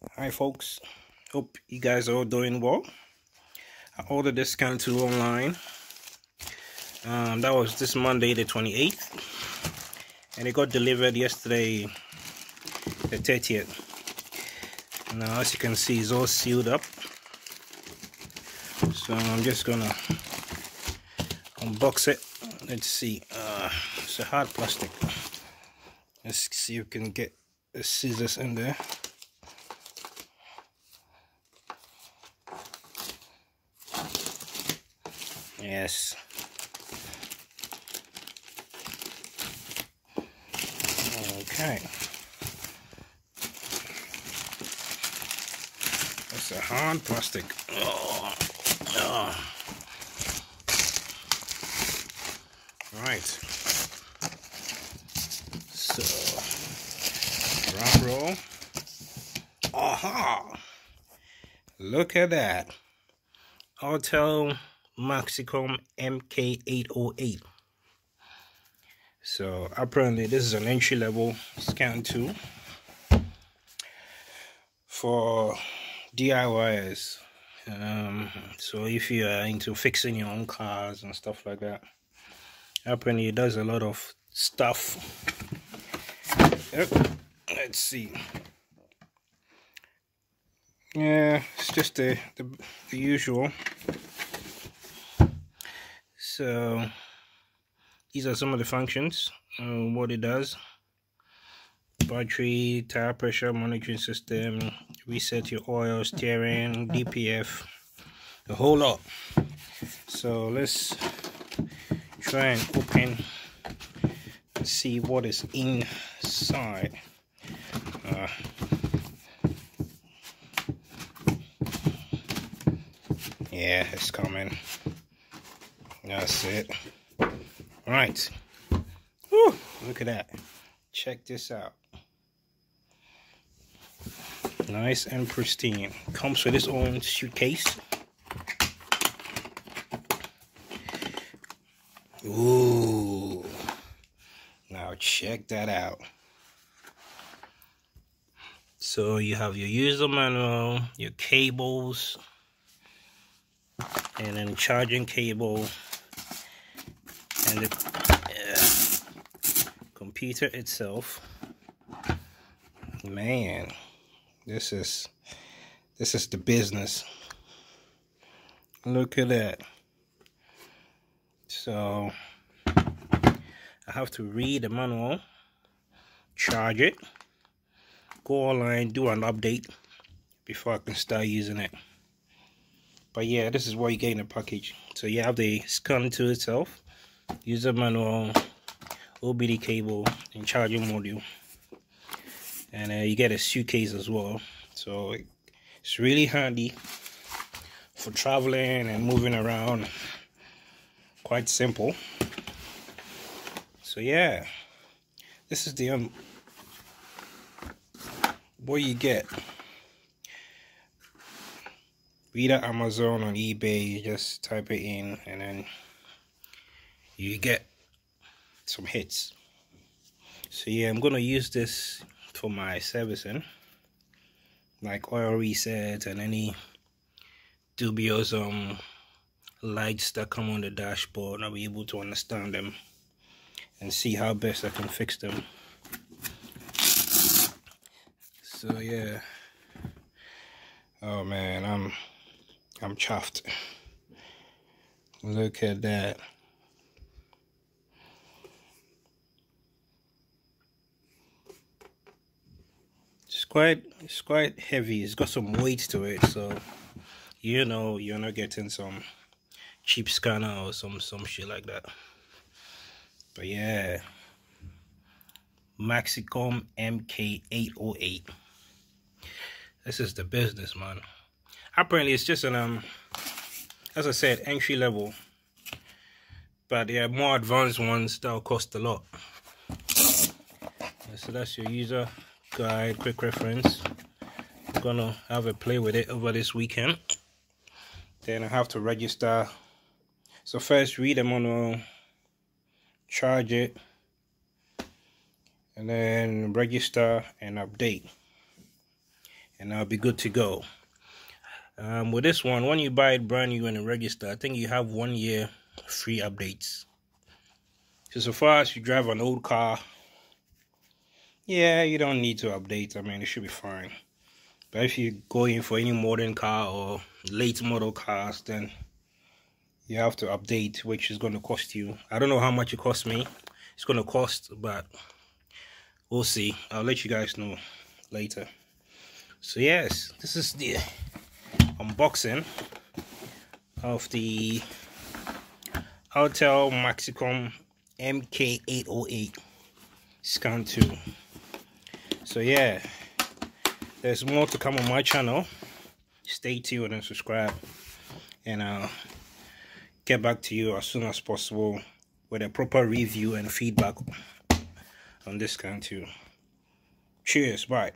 Hi folks, hope you guys are all doing well. I ordered this scan tool online. Um, that was this Monday the 28th and it got delivered yesterday the 30th. Now as you can see it's all sealed up. So I'm just gonna unbox it. Let's see. Uh, it's a hard plastic. Let's see if we can get the scissors in there. Yes. Okay. That's a hard plastic. Oh. Oh. Right. So, drum roll. Aha! Look at that. Autel Maxicom MK808. So apparently this is an entry level scan tool for DIYers. Um, so if you are into fixing your own cars and stuff like that, apparently it does a lot of stuff. Yep. Let's see. Yeah, it's just the, the, the usual. So these are some of the functions, uh, what it does. Battery, tire pressure monitoring system, reset your oil, steering, DPF, a whole lot. So let's try and open and see what is inside. Uh, yeah, it's coming. That's it. All right. Whew, look at that. Check this out. Nice and pristine. Comes with its own suitcase. Ooh. Now check that out. So you have your user manual, your cables, and then charging cable and the uh, computer itself. Man this is this is the business. Look at that. So I have to read the manual charge it go online do an update before I can start using it. But yeah this is what you get in the package. So you have the scan tool itself user manual OBD cable and charging module. And uh, you get a suitcase as well. So it's really handy for traveling and moving around. Quite simple. So yeah. This is the um what you get. Either Amazon or eBay you just type it in and then you get some hits. So yeah i'm gonna use this for my servicing. Like oil reset and any dubious um lights that come on the dashboard i'll be able to understand them and see how best i can fix them. So yeah. Oh man i'm i'm chuffed. Look at that quite it's quite heavy. It's got some weight to it so you know you're not getting some cheap scanner or some some shit like that. But yeah. Maxicom mk808 this is the business man. Apparently it's just an um as i said entry level. But yeah more advanced ones that'll cost a lot. So that's your user guide, quick reference. I'm gonna have a play with it over this weekend. Then I have to register. So first read the manual, charge it, and then register and update. and I'll be good to go. Um, with this one, when you buy it brand new and register, I think you have one year free updates. So, so far as you drive an old car, yeah, you don't need to update. I mean, it should be fine. But if you go in for any modern car or late model cars, then you have to update, which is going to cost you. I don't know how much it costs me. It's going to cost, but we'll see. I'll let you guys know later. So yes, this is the unboxing of the Autel Maxicom MK808 scan tool so yeah there's more to come on my channel. Stay tuned and subscribe. And I'll get back to you as soon as possible with a proper review and feedback on this scan tool cheers. Bye